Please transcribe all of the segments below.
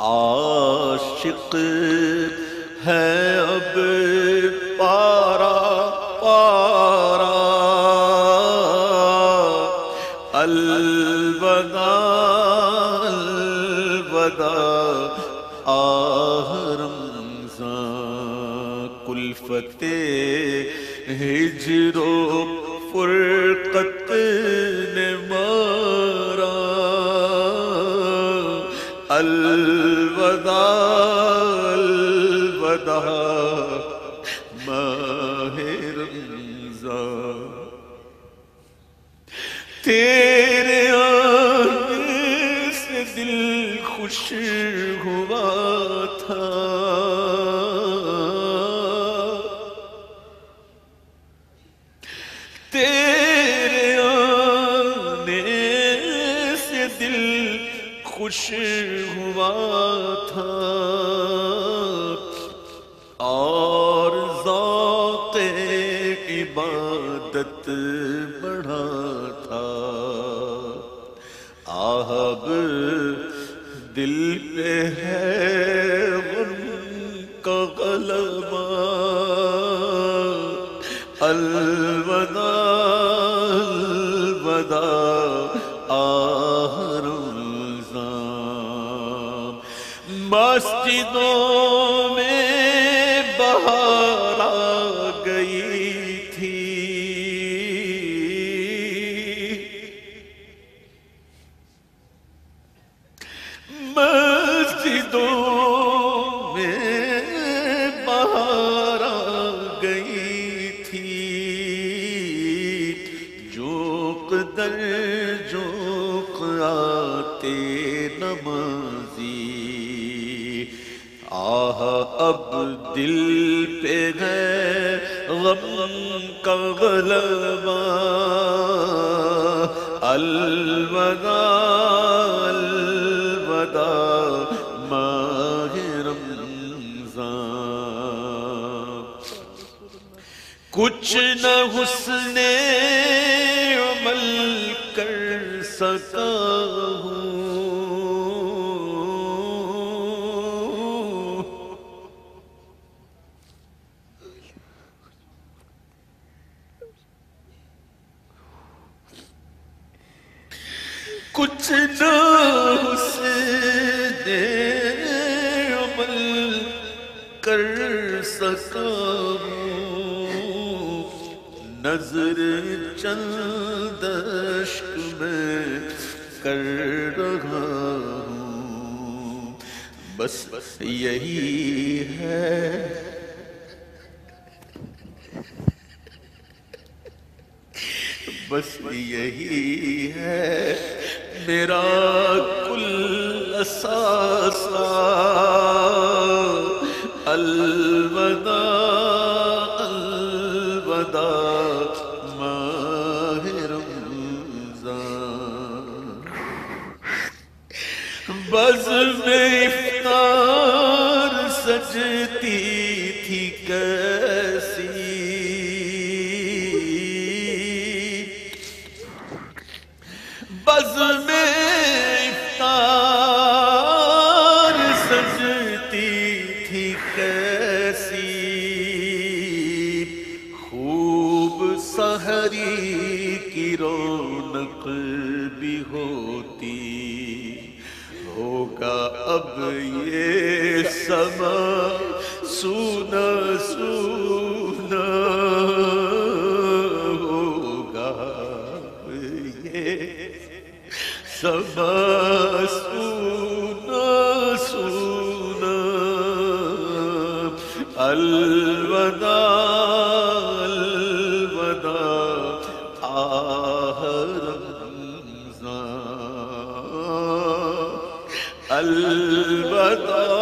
عاشق ہے اب پارا پارا الوداع الوداع آہ رمضان کلفت ہجر و فرقت تیرے آنے سے دل خوش ہوا تھا۔ تیرے آنے سے دل خوش ہوا تھا۔ اور ذوق عبادت دل ہے غم کا غلبہ۔ الوداع مسجدوں میں الوداع الوداع ماہ رمضان۔ کچھ نہ حسن کچھ نہ حسن عمل کر سکا نظر چند اشک میں کر رہا ہوں۔ بس یہی ہے۔ بس یہی ہے۔ میرا کل اثاثہ اللہ سما سونا سونا ہوگا۔ یہ سما سونا سونا۔ الوداع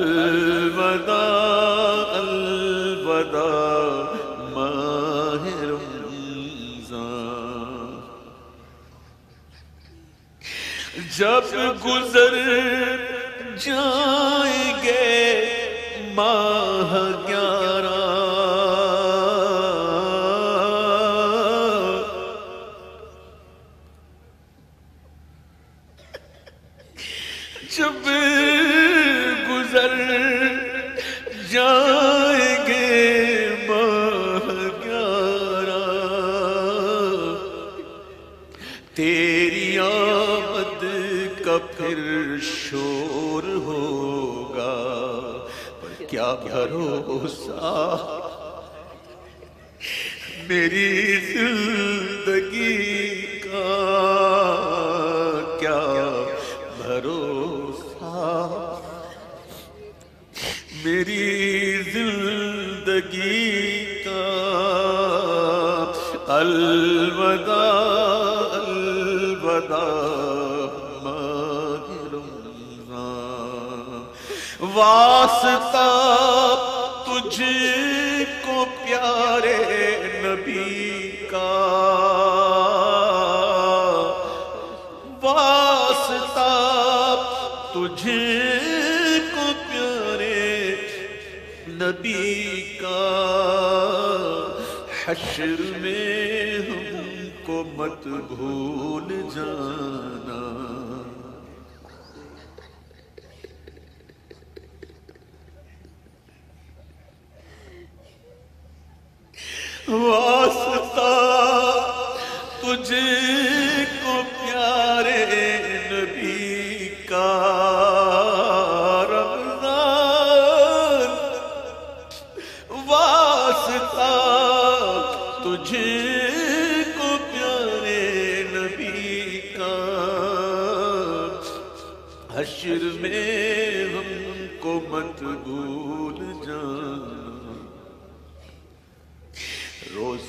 الوداع الوداع ماہ رمضان۔ جب گزر جائیں گے ماہ گیارہ جب گزر جائیں گے ماہ تیری آمد کا پھر شور ہوگا، پر کیا بھروسہ؟ میری زندگی کا میری زندگی کا الوداع الوداع ماہ رمضان۔ واسطہ تجھ کو پیارے نبی نبی کا حشر میں ہم کو مت بھول جانا۔ واہ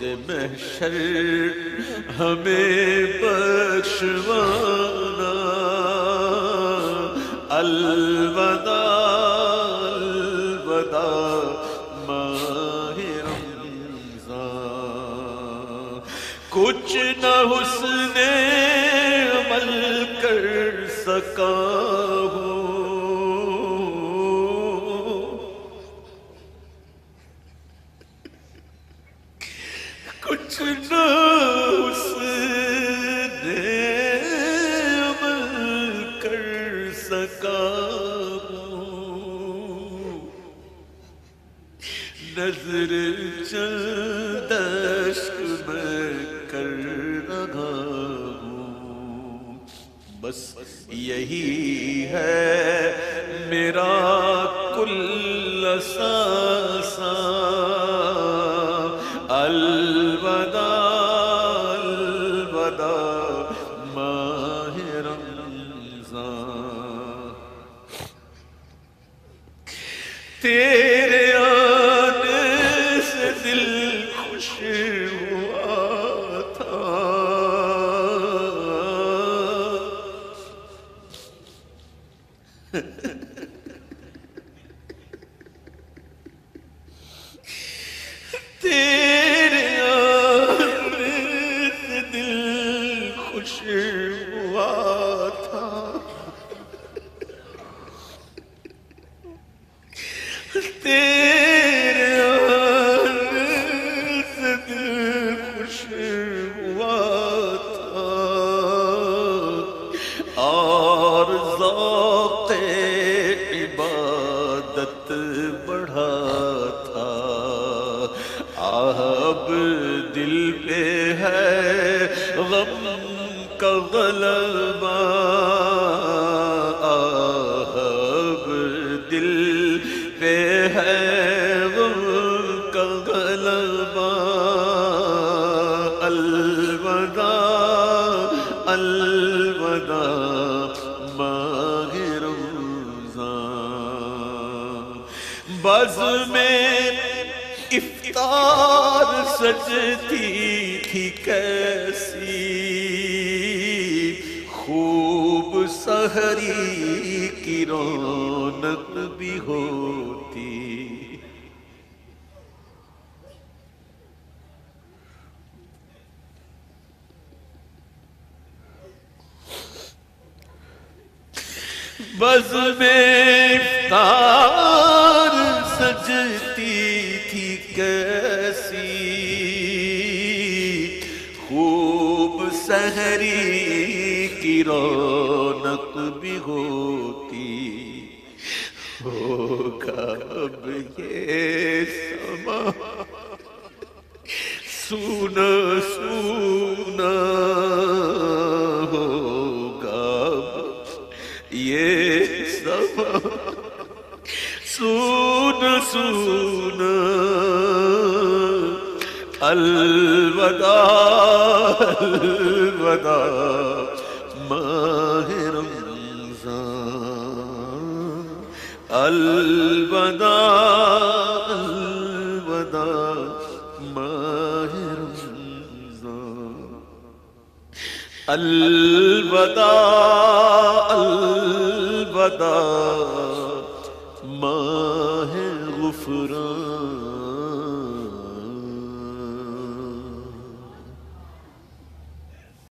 محشر ہمیں بخشوانا۔ الوداع الوداع ماہ رمضان۔ کچھ نہ حسن عمل کر سکا۔ نظر چند عشق میں کر رہا ہوں۔ بس یہی ہے میرا کل ساساں تیرے غم کا غلبہ اب دل پہ ہے غم کا غلبہ۔ الوداع الوداع، ماہ رمضان۔ بز میں افطار سجتی خوب سہری کی رونق بھی ہوتی۔ بز میں تار سجتی تھی کیسی۔ خوب سہری کی رونق ہوگا یہ سما؟ سونا سونا ہوگا یہ سما؟ سون سون الوداع الوداع۔ الوداع الوداع ماہ غفران۔